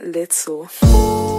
Ryan